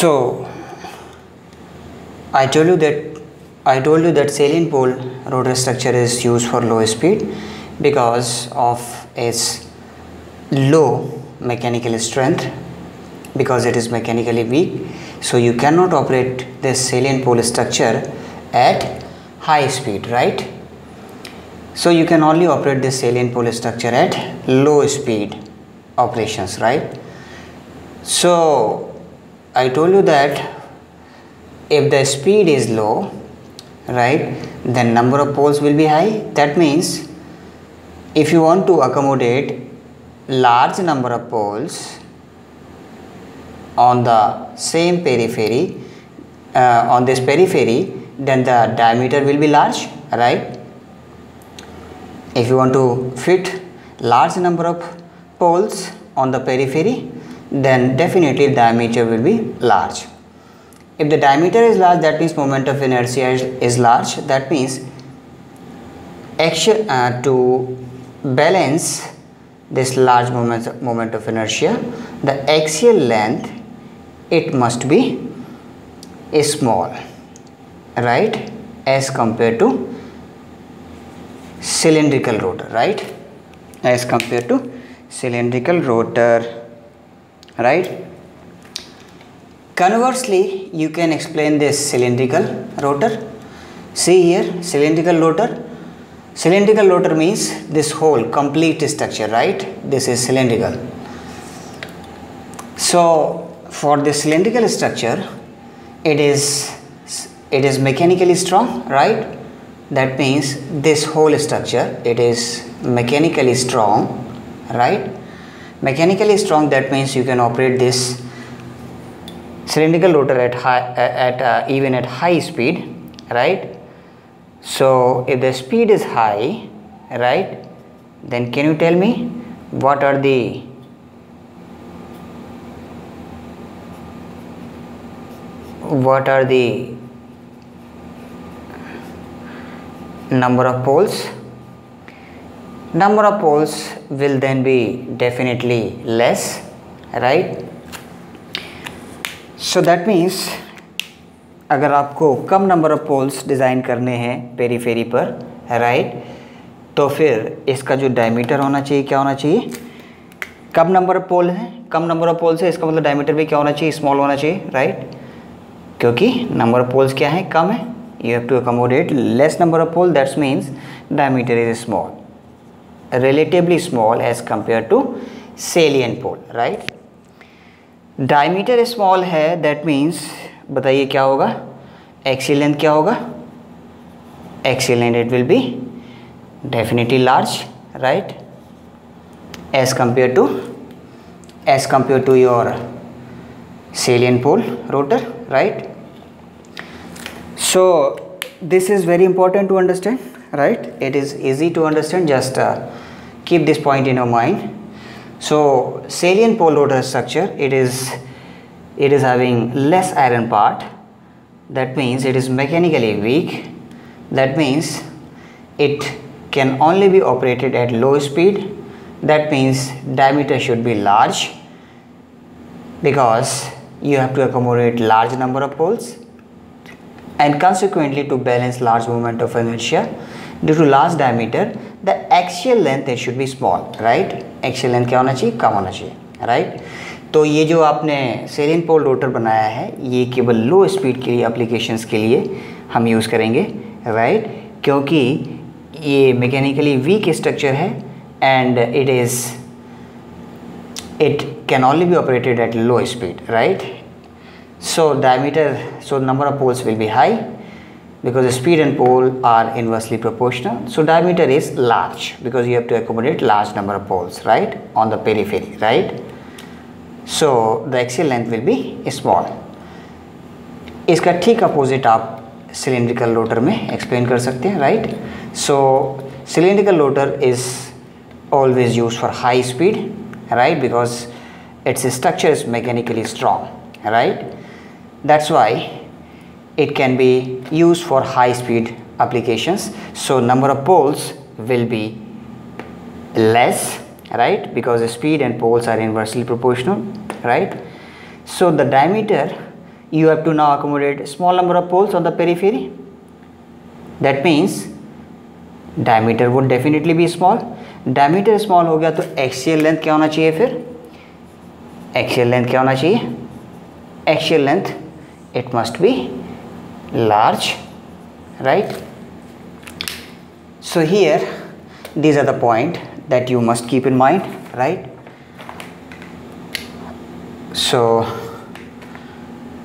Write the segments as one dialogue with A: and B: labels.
A: so i told you that i told you that salient pole rotor structure is used for low speed because of its low mechanical strength because it is mechanically weak. So you cannot operate this salient pole structure at high speed right? So you can only operate this salient pole structure at low speed operations right? So i told you that if the speed is low right then number of poles will be high. That means if you want to accommodate large number of poles on the same periphery uh, on this periphery then the diameter will be large right? If you want to fit large number of poles on the periphery then definitely diameter will be large. If the diameter is large that means moment of inertia is, large. That means action uh, to balance this large moment, moment of inertia the axial length it must be small right as compared to cylindrical rotor right as compared to cylindrical rotor right? Conversely you can explain this cylindrical rotor. See here cylindrical rotor. Cylindrical rotor means this whole complete structure right? This is cylindrical. So for this cylindrical structure it is it is mechanically strong right? That means this whole structure it is mechanically strong right mechanically strong that means you can operate this cylindrical rotor at high at uh, even at high speed right? So if the speed is high right then can you tell me what are the what are the number of poles number of poles will then be definitely less, right? So that means, अगर आपको कम number of poles design करने हैं periphery पर right तो फिर इसका जो डायमीटर होना चाहिए, क्या होना चाहिए? कम नंबर ऑफ़ पोल है। कम नंबर ऑफ़ पोल्स है, इसका मतलब डायमीटर भी क्या होना चाहिए? स्मॉल होना चाहिए राइट क्योंकि नंबर ऑफ़ पोल्स क्या है? कम है। You have to accommodate less number of pole that means diameter is small. relatively small as compared to salient pole right diameter small है that means बताइए क्या होगा एक्सिल लेंथ क्या होगा axle length it will be definitely large right as compared to as compared to your salient pole rotor right so this is very important to understand right it is easy to understand just uh, keep this point in your mind. So salient pole rotor structure it is it is having less iron part. That means it is mechanically weak. That means it can only be operated at low speed. That means diameter should be large because you have to accommodate large number of poles and consequently to balance large moment of inertia due to large diameter the axial length it should be small right axial length क्या होना चाहिए? कम होना चाहिए right तो ये जो आपने salient pole rotor बनाया है, ये केवल लो स्पीड के लिए अप्लीकेशन के लिए हम यूज़ करेंगे राइट right? क्योंकि ये मैकेनिकली वीक स्ट्रक्चर है and it is it can only be operated at low speed right so diameter so number of poles will be high because the speed and pole are inversely proportional so diameter is large because you have to accommodate large number of poles right on the periphery right so the axial length will be small इसका ठीक opposite आप cylindrical rotor में explain कर सकते हैं right so cylindrical rotor is always used for high speed right because its structure is mechanically strong right that's why it can be used for high speed applications so number of poles will be less right because the speed and poles are inversely proportional right so the diameter you have to now accommodate small number of poles on the periphery that means diameter would definitely be small diameter small हो गया तो axial length क्या होना चाहिए फिर axial length क्या होना चाहिए axial length it must be large right? So here these are the point that you must keep in mind right? So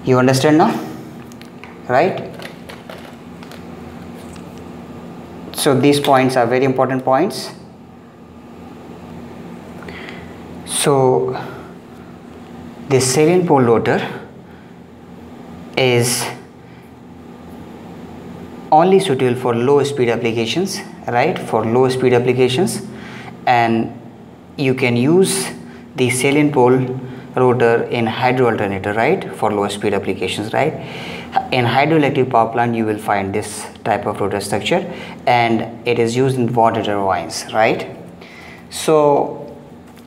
A: you understand now right? So these points are very important points. So this salient pole rotor is only suitable for low speed applications right? For low speed applications. And you can use the salient pole rotor in hydro alternator right? For low speed applications right? In hydroelectric power plant you will find this type of rotor structure. And it is used in water turbines right? So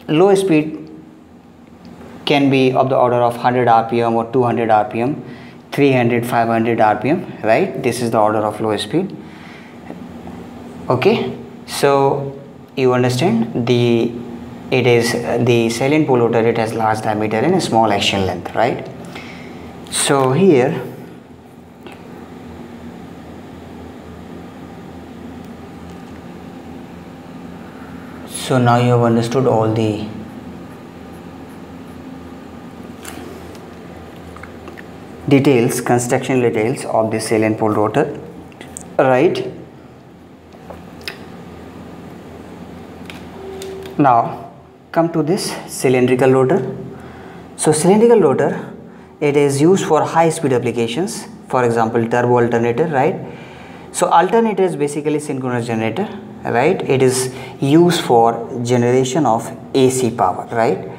A: low speed can be of the order of 100 rpm or 200 rpm 300 500 rpm right? This is the order of low speed. Okay so you understand the it is the salient pole rotor it has large diameter and a small axial length right? So here so now you have understood all the details construction details of the salient pole rotor. Right. Now come to this cylindrical rotor. So cylindrical rotor it is used for high speed applications for example turbo alternator right? So alternator is basically synchronous generator right? It is used for generation of ac power right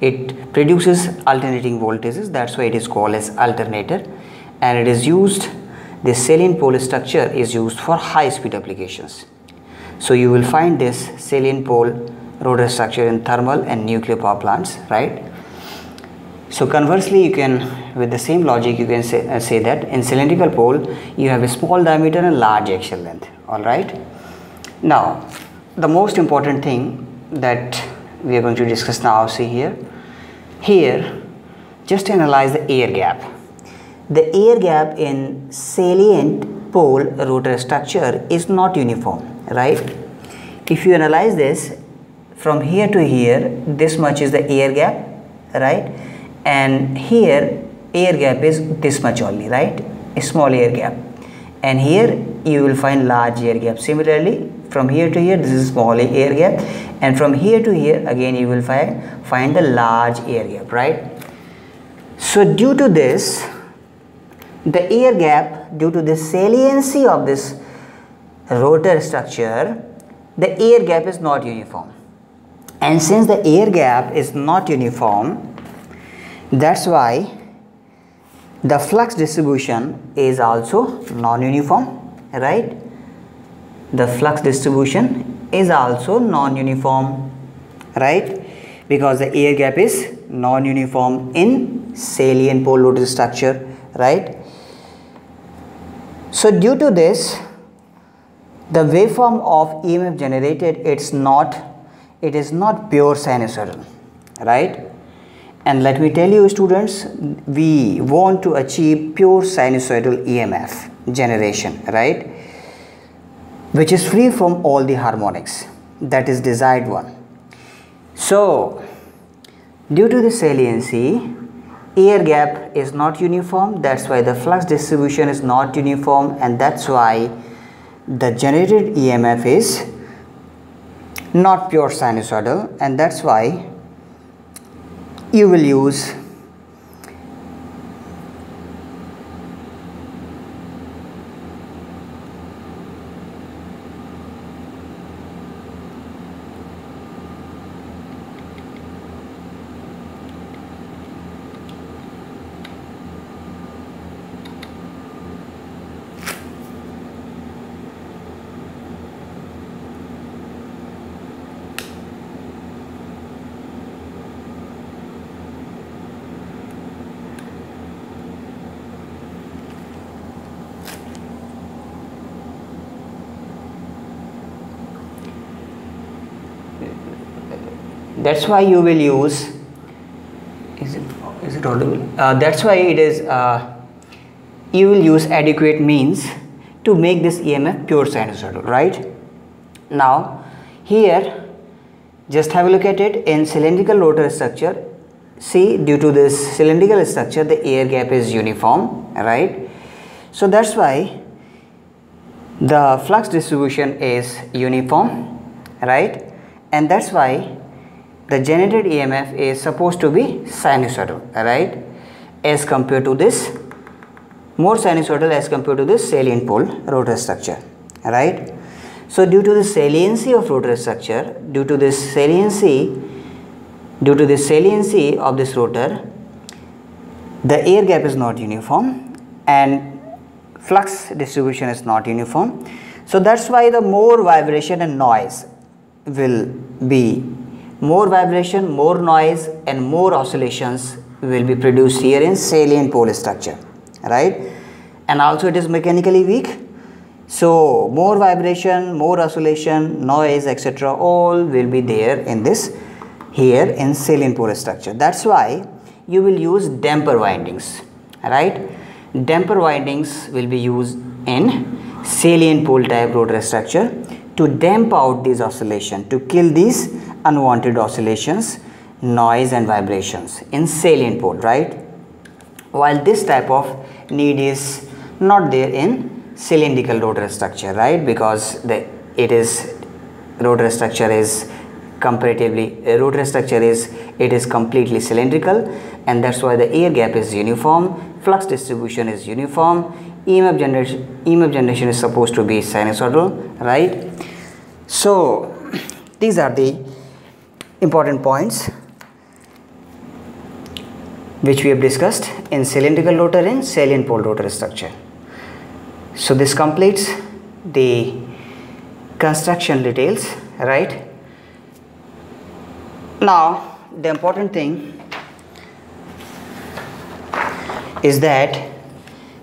A: it produces alternating voltages. That's why it is called as alternator. And it is used the salient pole structure is used for high speed applications. So you will find this salient pole rotor structure in thermal and nuclear power plants right? So conversely you can with the same logic you can say, uh, say that in cylindrical pole you have a small diameter and large axial length all right? Now the most important thing that we are going to discuss now see here. Here just analyze the air gap. The air gap in salient pole rotor structure is not uniform right? If you analyze this from here to here this much is the air gap right? And here air gap is this much only right? A small air gap and here you will find large air gap. Similarly from here to here this is small air gap. And from here to here again you will find find the large air gap right? So due to this the air gap due to the saliency of this rotor structure the air gap is not uniform. And since the air gap is not uniform that's why the flux distribution is also non-uniform right? The flux distribution is also non-uniform right? Because the air gap is non-uniform in salient pole rotor structure right? So due to this the waveform of EMF generated it's not it is not pure sinusoidal right and let me tell you students we want to achieve pure sinusoidal EMF generation right? Which is free from all the harmonics. That is desired one. So due to the saliency air gap is not uniform. That's why the flux distribution is not uniform. And that's why the generated EMF is not pure sinusoidal. And that's why you will use that's why you will use is it is it audible? Uh, that's why it is uh, you will use adequate means to make this EMF pure sinusoidal right? Now here just have a look at it. In cylindrical rotor structure see due to this cylindrical structure the air gap is uniform right? So that's why the flux distribution is uniform right? And that's why the generated EMF is supposed to be sinusoidal right? As compared to this more sinusoidal as compared to this salient pole rotor structure right? So due to the saliency of rotor structure due to this saliency due to the saliency of this rotor the air gap is not uniform and flux distribution is not uniform. So that's why the more vibration and noise will be more vibration, more noise and more oscillations will be produced here in salient pole structure, right? And also it is mechanically weak. So more vibration, more oscillation, noise, etc. all will be there in this here in salient pole structure. That's why you will use damper windings, right? Damper windings will be used in salient pole type rotor structure to damp out these oscillation, to kill these unwanted oscillations, noise and vibrations in salient pole, right? While this type of need is not there in cylindrical rotor structure, right? Because the it is rotor structure is comparatively uh, rotor structure is it is completely cylindrical and that's why the air gap is uniform flux distribution is uniform emf generation emf generation is supposed to be sinusoidal right so these are the important points which we have discussed in cylindrical rotor and salient pole rotor structure. So this completes the construction details, right? Now the important thing is that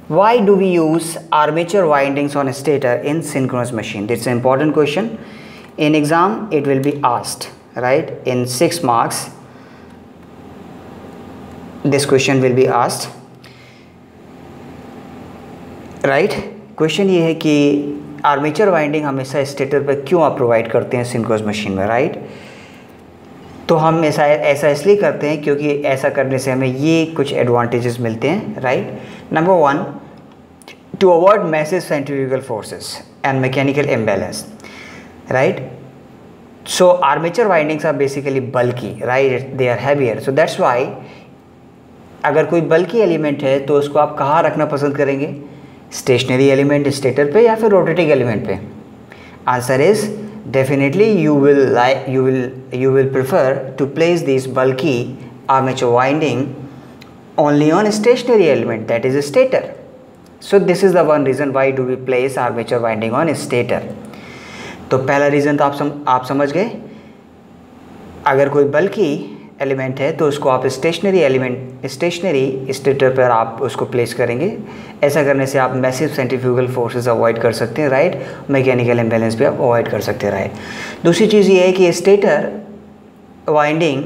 A: why do we use armature windings on a stator in synchronous machine? It's an important question. In exam it will be asked right in 6 marks, this question will be asked right? Question ये है कि armature winding हमेशा stator पर क्यों आप provide करते हैं सिंक्रोस machine में राइट? तो हम ऐसा ऐसा इसलिए करते हैं क्योंकि ऐसा करने से हमें ये कुछ एडवांटेजेस मिलते हैं right number one to avoid message centrifugal forces and mechanical imbalance right so armature windings are basically bulky right they are heavier so that's why अगर कोई बल्कि एलिमेंट है तो उसको आप कहाँ रखना पसंद करेंगे स्टेशनरी एलिमेंट स्टेटर पे या फिर रोटेटिंग एलिमेंट पे answer is definitely you will like you will you will prefer to place this bulky armature winding only on a stationary element that is a stator so this is the one reason why do we place armature winding on a stator तो पहला reason तो आप सम, आप समझ गए। अगर कोई बल्कि एलिमेंट है तो उसको आप स्टेशनरी एलिमेंट स्टेशनरी स्टेटर पर आप उसको प्लेस करेंगे। ऐसा करने से आप मैसिव सेंट्रीफ्यूगल फोर्सेस अवॉइड कर सकते हैं राइट मैकेनिकल इम्बेलेंस भी आप अवॉइड कर सकते हैं राइट दूसरी चीज़ ये है कि स्टेटर वाइंडिंग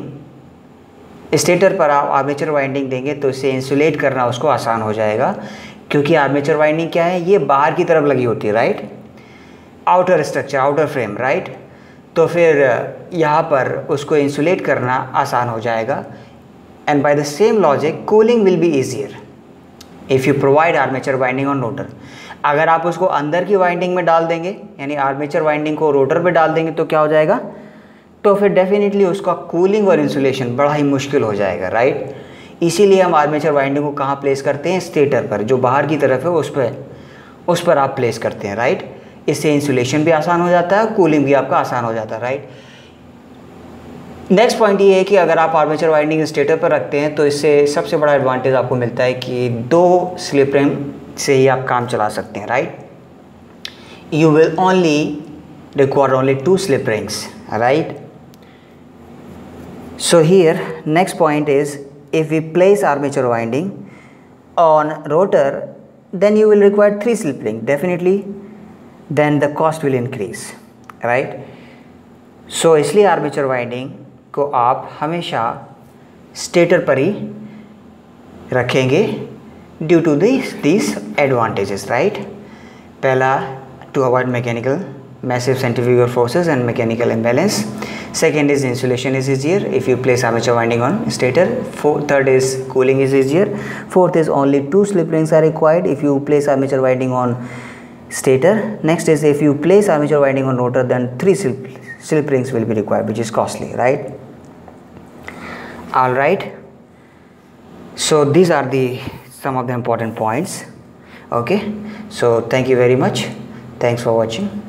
A: स्टेटर पर आप आर्मेचर वाइंडिंग देंगे तो इसे इंसुलेट करना उसको आसान हो जाएगा। क्योंकि आर्मेचर वाइंडिंग क्या है? ये बाहर की तरफ़ लगी होती है right outer structure outer frame right तो फिर यहाँ पर उसको इंसुलेट करना आसान हो जाएगा। And by the same logic cooling will be easier if you provide armature winding on rotor अगर आप उसको अंदर की वाइंडिंग में डाल देंगे, यानी आर्मेचर वाइंडिंग को रोटर पे डाल देंगे तो क्या हो जाएगा? तो फिर डेफिनेटली उसका कूलिंग और इंसुलेशन बड़ा ही मुश्किल हो जाएगा राइट इसीलिए हम आर्मेचर वाइंडिंग को कहाँ प्लेस करते हैं? स्टेटर पर, जो बाहर की तरफ़ है, उस पर उस पर आप प्लेस करते हैं राइट इससे इंसुलेशन भी आसान हो जाता है कूलिंग भी आपका आसान हो जाता है राइट नेक्स्ट पॉइंट ये है कि अगर आप आर्मेचर वाइंडिंग स्टेटर पर रखते हैं तो इससे सबसे बड़ा एडवांटेज आपको मिलता है कि दो स्लिप रिंग से ही आप काम चला सकते हैं right you will only require only two slip rings right so here, next point is, if we place armature winding on rotor, then you will require three slip ring, definitely. then the cost will increase right so इसलिए armature winding को आप हमेशा stator पर ही रखेंगे due to this this advantages right पहला to avoid mechanical massive centrifugal forces and mechanical imbalance second is insulation is easier if you place armature winding on stator Four, third is cooling is easier fourth is only two slip rings are required if you place armature winding on stator. Next is if you place armature winding on rotor then three slip, slip rings will be required which is costly right? All right. So these are the some of the important points. Okay. So thank you very much. Thanks for watching